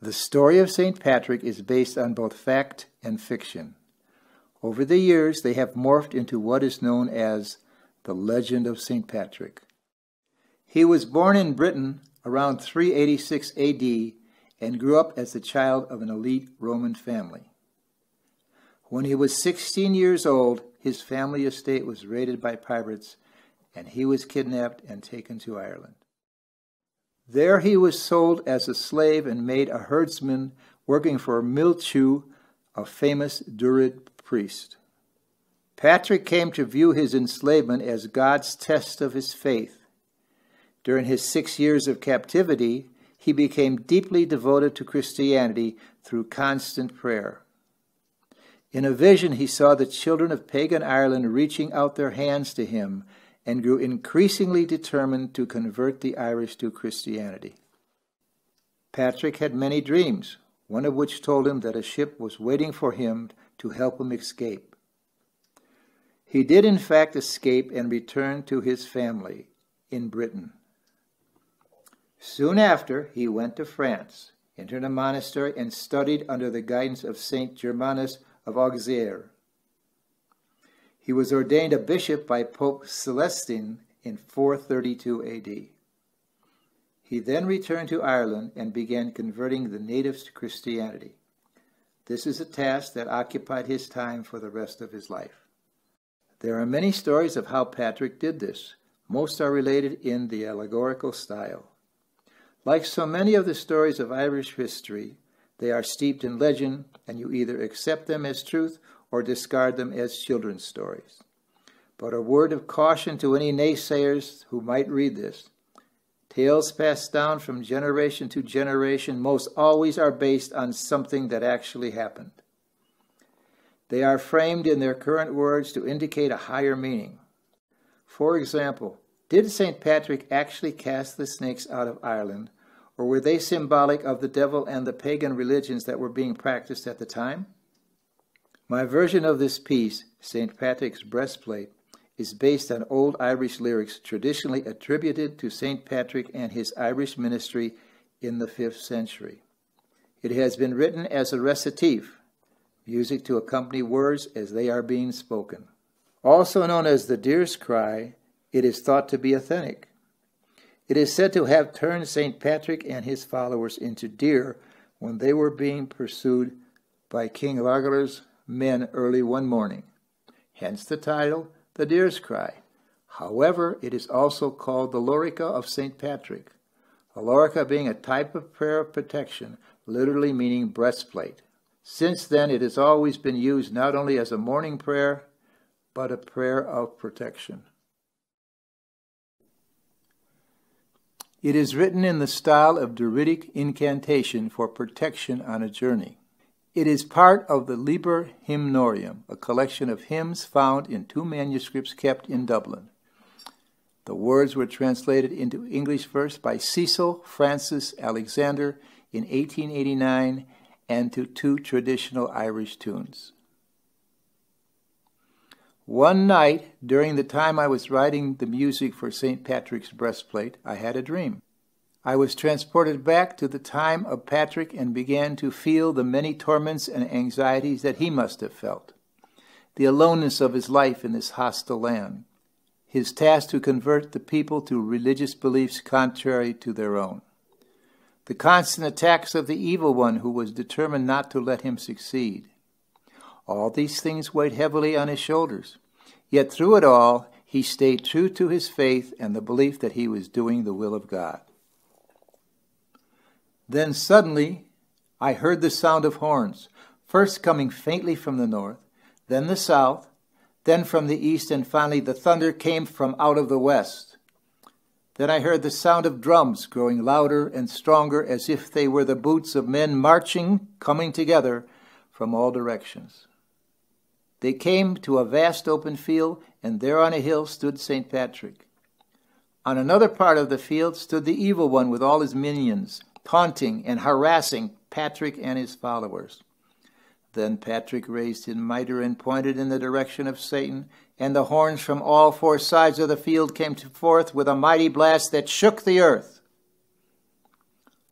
The story of St. Patrick is based on both fact and fiction. Over the years, they have morphed into what is known as the legend of St. Patrick. He was born in Britain around 386 AD and grew up as the child of an elite Roman family. When he was 16 years old, his family estate was raided by pirates and he was kidnapped and taken to Ireland. There he was sold as a slave and made a herdsman working for Milchu, a famous Druid priest. Patrick came to view his enslavement as God's test of his faith. During his six years of captivity, he became deeply devoted to Christianity through constant prayer. In a vision, he saw the children of pagan Ireland reaching out their hands to him and grew increasingly determined to convert the Irish to Christianity. Patrick had many dreams, one of which told him that a ship was waiting for him to help him escape. He did, in fact, escape and return to his family in Britain. Soon after, he went to France, entered a monastery, and studied under the guidance of Saint Germanus of Auxerre. He was ordained a bishop by Pope Celestine in 432 AD. He then returned to Ireland and began converting the natives to Christianity. This is a task that occupied his time for the rest of his life. There are many stories of how Patrick did this. Most are related in the allegorical style. Like so many of the stories of Irish history, they are steeped in legend, and you either accept them as truth or discard them as children's stories. But a word of caution to any naysayers who might read this. Tales passed down from generation to generation most always are based on something that actually happened. They are framed in their current words to indicate a higher meaning. For example, did St. Patrick actually cast the snakes out of Ireland, or were they symbolic of the devil and the pagan religions that were being practiced at the time? My version of this piece, St. Patrick's Breastplate, is based on old Irish lyrics traditionally attributed to St. Patrick and his Irish ministry in the 5th century. It has been written as a recitative, music to accompany words as they are being spoken. Also known as the Deer's Cry, it is thought to be authentic. It is said to have turned St. Patrick and his followers into deer when they were being pursued by King Lagaler's men early one morning. Hence the title, The Deer's Cry. However, it is also called the Lorica of St. Patrick, a lorica being a type of prayer of protection, literally meaning breastplate. Since then, it has always been used not only as a morning prayer, but a prayer of protection. It is written in the style of Druidic incantation for protection on a journey. It is part of the Liber Hymnorium, a collection of hymns found in two manuscripts kept in Dublin. The words were translated into English verse by Cecil Frances Alexander in 1889 and to two traditional Irish tunes. One night, during the time I was writing the music for St. Patrick's breastplate, I had a dream. I was transported back to the time of Patrick and began to feel the many torments and anxieties that he must have felt. The aloneness of his life in this hostile land. His task to convert the people to religious beliefs contrary to their own. The constant attacks of the evil one who was determined not to let him succeed. All these things weighed heavily on his shoulders. Yet through it all, he stayed true to his faith and the belief that he was doing the will of God. Then suddenly I heard the sound of horns, first coming faintly from the north, then the south, then from the east, and finally the thunder came from out of the west. Then I heard the sound of drums growing louder and stronger as if they were the boots of men marching, coming together from all directions. They came to a vast open field, and there on a hill stood St. Patrick. On another part of the field stood the evil one with all his minions, taunting and harassing Patrick and his followers. Then Patrick raised his mitre and pointed in the direction of Satan, and the horns from all four sides of the field came forth with a mighty blast that shook the earth.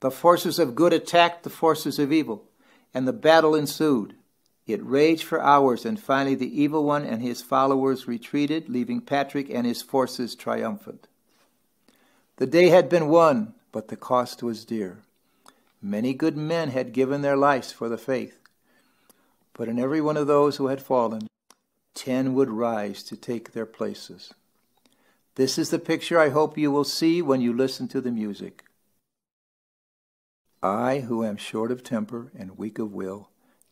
The forces of good attacked the forces of evil, and the battle ensued. It raged for hours, and finally the evil one and his followers retreated, leaving Patrick and his forces triumphant. The day had been won, but the cost was dear. Many good men had given their lives for the faith, but in every one of those who had fallen, ten would rise to take their places. This is the picture I hope you will see when you listen to the music. I, who am short of temper and weak of will,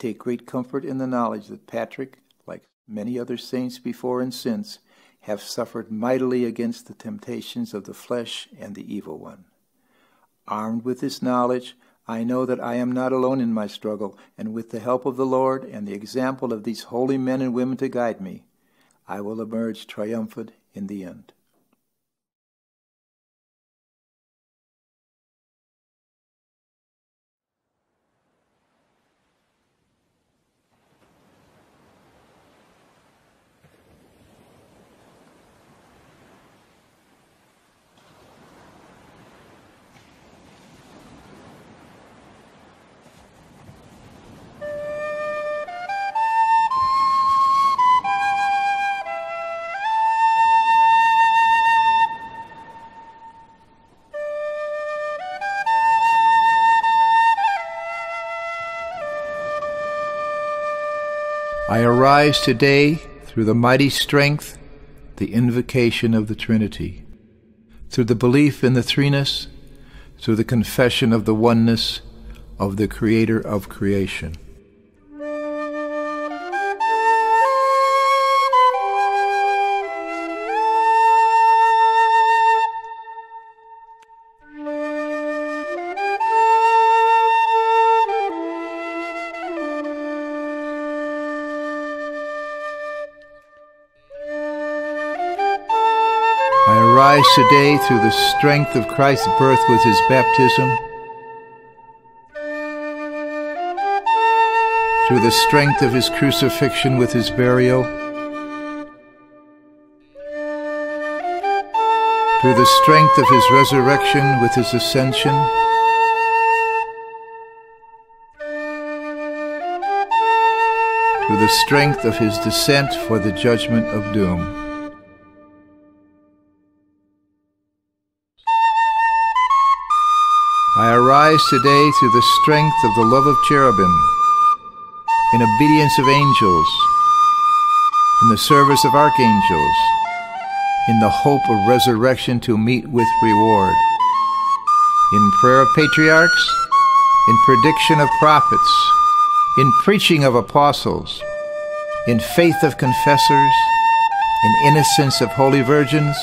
take great comfort in the knowledge that Patrick, like many other saints before and since, have suffered mightily against the temptations of the flesh and the evil one. Armed with this knowledge, I know that I am not alone in my struggle, and with the help of the Lord and the example of these holy men and women to guide me, I will emerge triumphant in the end. Arise today through the mighty strength, the invocation of the Trinity, through the belief in the threeness, through the confession of the oneness of the Creator of creation. Rise today through the strength of Christ's birth with his baptism, through the strength of his crucifixion with his burial, through the strength of his resurrection with his ascension, through the strength of his descent for the judgment of doom. I arise today through the strength of the love of cherubim, in obedience of angels, in the service of archangels, in the hope of resurrection to meet with reward, in prayer of patriarchs, in prediction of prophets, in preaching of apostles, in faith of confessors, in innocence of holy virgins,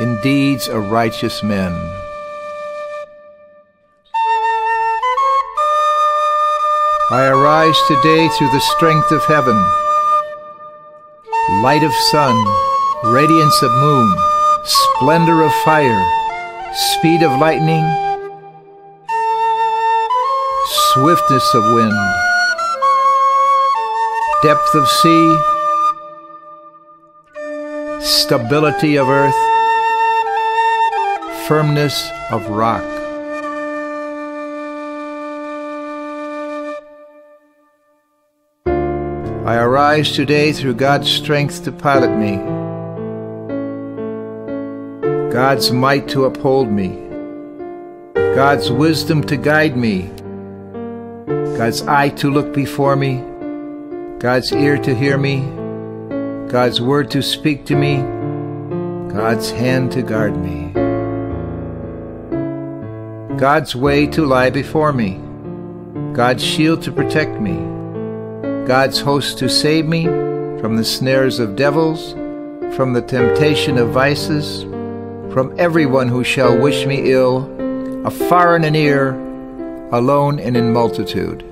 in deeds of righteous men. I arise today through the strength of heaven, light of sun, radiance of moon, splendor of fire, speed of lightning, swiftness of wind, depth of sea, stability of earth, firmness of rock. I arise today through God's strength to pilot me, God's might to uphold me, God's wisdom to guide me, God's eye to look before me, God's ear to hear me, God's word to speak to me, God's hand to guard me, God's way to lie before me, God's shield to protect me. God's host to save me from the snares of devils, from the temptation of vices, from everyone who shall wish me ill, afar and near, alone and in multitude.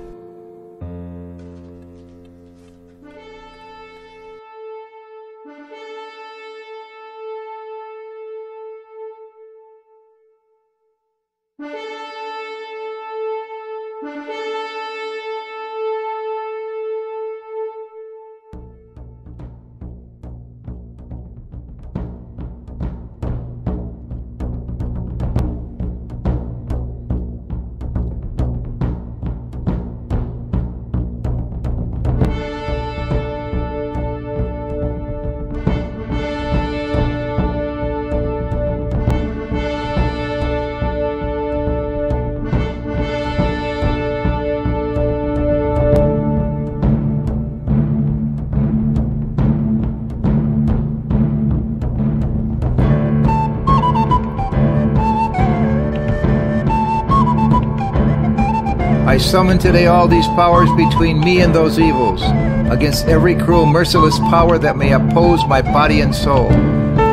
Summon today all these powers between me and those evils, against every cruel, merciless power that may oppose my body and soul,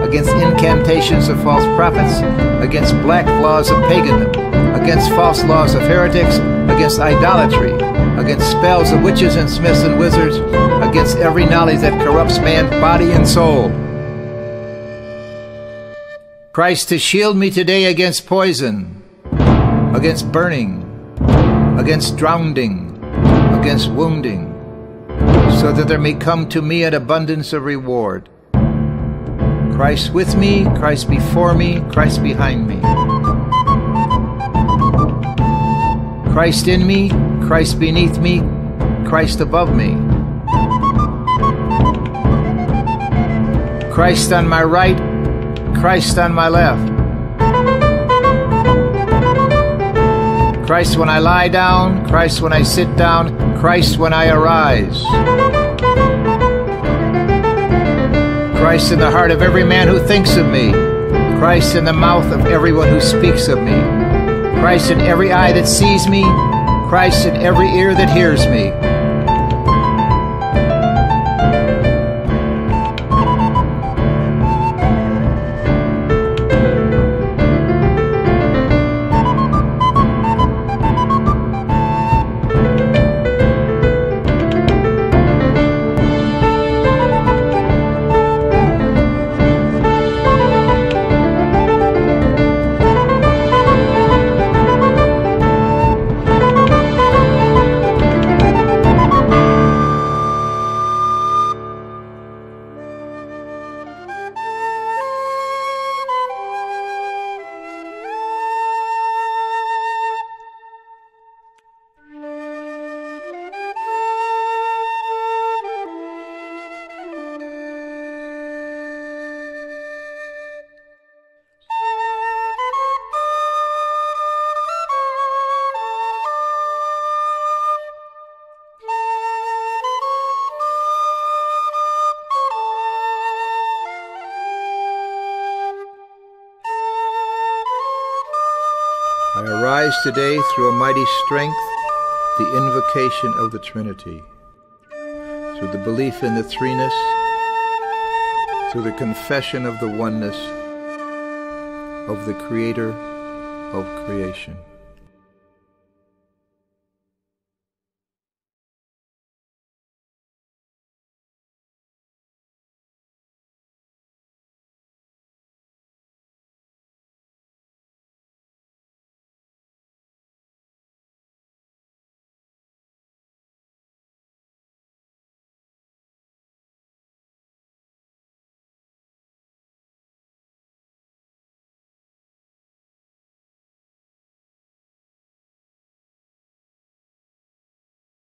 against incantations of false prophets, against black laws of paganism, against false laws of heretics, against idolatry, against spells of witches and smiths and wizards, against every knowledge that corrupts man, body and soul. Christ, to shield me today against poison, against burning, against drowning, against wounding, so that there may come to me an abundance of reward. Christ with me, Christ before me, Christ behind me. Christ in me, Christ beneath me, Christ above me. Christ on my right, Christ on my left. Christ when I lie down, Christ when I sit down, Christ when I arise. Christ in the heart of every man who thinks of me, Christ in the mouth of everyone who speaks of me, Christ in every eye that sees me, Christ in every ear that hears me. I arise today through a mighty strength, the invocation of the Trinity, through the belief in the threeness, through the confession of the oneness of the Creator of creation.